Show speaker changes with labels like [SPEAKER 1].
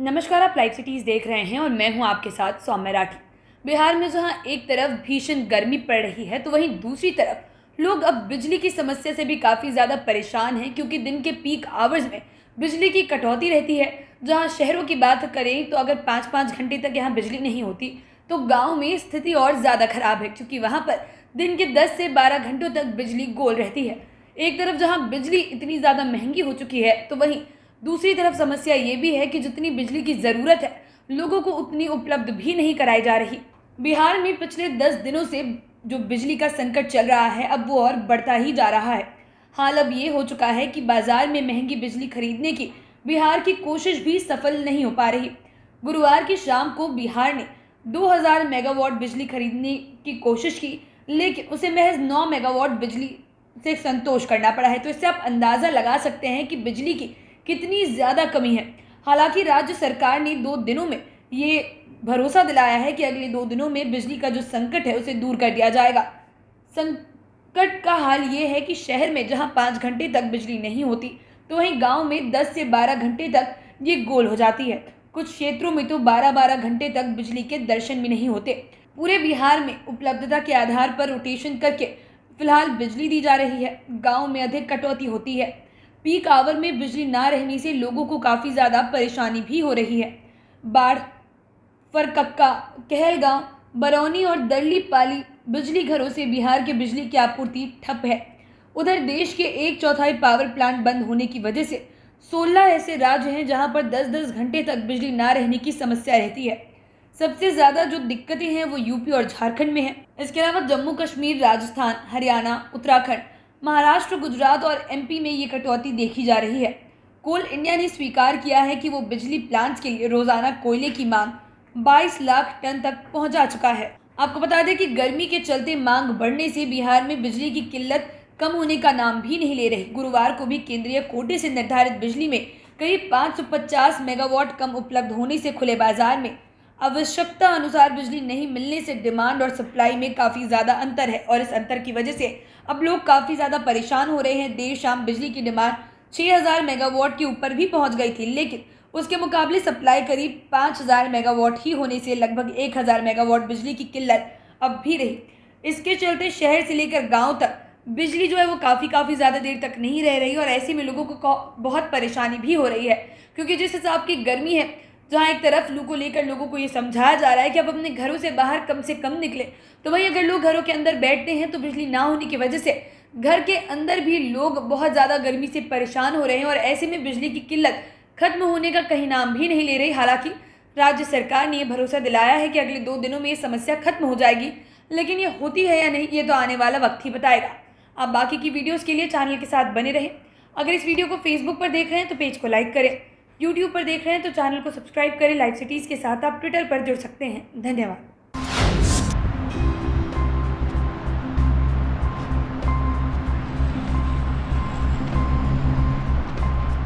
[SPEAKER 1] नमस्कार, आप live cities देख रहे हैं और मैं हूँ आपके साथ सौम्य राठी। बिहार में जहाँ एक तरफ़ भीषण गर्मी पड़ रही है तो वहीं दूसरी तरफ़ लोग अब बिजली की समस्या से भी काफ़ी ज़्यादा परेशान हैं, क्योंकि दिन के पीक आवर्स में बिजली की कटौती रहती है। जहाँ शहरों की बात करें तो अगर पाँच पाँच घंटे तक यहाँ बिजली नहीं होती तो गाँव में स्थिति और ज़्यादा खराब है, क्योंकि वहाँ पर दिन के दस से बारह घंटों तक बिजली गोल रहती है। एक तरफ़ जहाँ बिजली इतनी ज़्यादा महँगी हो चुकी है तो वहीं दूसरी तरफ़ समस्या ये भी है कि जितनी बिजली की ज़रूरत है, लोगों को उतनी उपलब्ध भी नहीं कराई जा रही। बिहार में पिछले दस दिनों से जो बिजली का संकट चल रहा है, अब वो और बढ़ता ही जा रहा है। हाल अब ये हो चुका है कि बाज़ार में महँगी बिजली खरीदने की बिहार की कोशिश भी सफल नहीं हो पा रही। गुरुवार की शाम को बिहार ने 2000 मेगावाट बिजली खरीदने की कोशिश की, लेकिन उसे महज 9 मेगावाट बिजली से संतोष करना पड़ा है। तो इससे आप अंदाज़ा लगा सकते हैं कि बिजली की कितनी ज़्यादा कमी है। हालाँकि राज्य सरकार ने दो दिनों में ये भरोसा दिलाया है कि अगले दो दिनों में बिजली का जो संकट है उसे दूर कर दिया जाएगा। संकट का हाल ये है कि शहर में जहाँ पाँच घंटे तक बिजली नहीं होती तो वहीं गाँव में दस से बारह घंटे तक ये गोल हो जाती है। कुछ क्षेत्रों में तो बारह बारह घंटे तक बिजली के दर्शन भी नहीं होते। पूरे बिहार में उपलब्धता के आधार पर रोटेशन करके फ़िलहाल बिजली दी जा रही है। गाँव में अधिक कटौती होती है। पीक आवर में बिजली ना रहने से लोगों को काफ़ी ज़्यादा परेशानी भी हो रही है। बाढ़, फरकक्का, कहलगांव, बरौनी और दरली पाली बिजली घरों से बिहार के बिजली की आपूर्ति ठप है। उधर देश के एक चौथाई पावर प्लांट बंद होने की वजह से 16 ऐसे राज्य हैं जहाँ पर 10-10 घंटे तक बिजली ना रहने की समस्या रहती है। सबसे ज़्यादा जो दिक्कतें हैं वो यूपी और झारखंड में है। इसके अलावा जम्मू कश्मीर राजस्थान, हरियाणा, उत्तराखंड महाराष्ट्र, गुजरात और एमपी में ये कटौती देखी जा रही है। कोल इंडिया ने स्वीकार किया है कि वो बिजली प्लांट्स के लिए रोज़ाना कोयले की मांग 22 लाख टन तक पहुँचा चुका है। आपको बता दें कि गर्मी के चलते मांग बढ़ने से बिहार में बिजली की किल्लत कम होने का नाम भी नहीं ले रही। गुरुवार को भी केंद्रीय कोटे से निर्धारित बिजली में करीब 550 मेगावाट कम उपलब्ध होने से खुले बाज़ार में आवश्यकता अनुसार बिजली नहीं मिलने से डिमांड और सप्लाई में काफ़ी ज़्यादा अंतर है और इस अंतर की वजह से अब लोग काफ़ी ज़्यादा परेशान हो रहे हैं। देर शाम बिजली की डिमांड 6000 मेगावाट के ऊपर भी पहुँच गई थी, लेकिन उसके मुकाबले सप्लाई करीब 5000 मेगावाट ही होने से लगभग 1000 मेगावाट बिजली की किल्लत अब भी रही। इसके चलते शहर से लेकर गाँव तक बिजली जो है वो काफ़ी काफ़ी ज़्यादा देर तक नहीं रह रही और ऐसे में लोगों को, बहुत परेशानी भी हो रही है, क्योंकि जिस हिसाब की गर्मी है जहाँ एक तरफ़ लू को लेकर लोगों को ये समझाया जा रहा है कि अब अपने घरों से बाहर कम से कम निकले। तो वहीं अगर लोग घरों के अंदर बैठते हैं तो बिजली ना होने की वजह से घर के अंदर भी लोग बहुत ज़्यादा गर्मी से परेशान हो रहे हैं और ऐसे में बिजली की किल्लत खत्म होने का कहीं नाम भी नहीं ले रही। हालाँकि राज्य सरकार ने यह भरोसा दिलाया है कि अगले दो दिनों में ये समस्या खत्म हो जाएगी, लेकिन ये होती है या नहीं, ये तो आने वाला वक्त ही बताएगा। आप बाकी की वीडियोज़ के लिए चैनल के साथ बने रहें। अगर इस वीडियो को फेसबुक पर देख रहे हैं तो पेज को लाइक करें। यूट्यूब पर देख रहे हैं तो चैनल को सब्सक्राइब करें लाइव सिटीज़ के साथ आप ट्विटर पर जुड़ सकते हैं। धन्यवाद।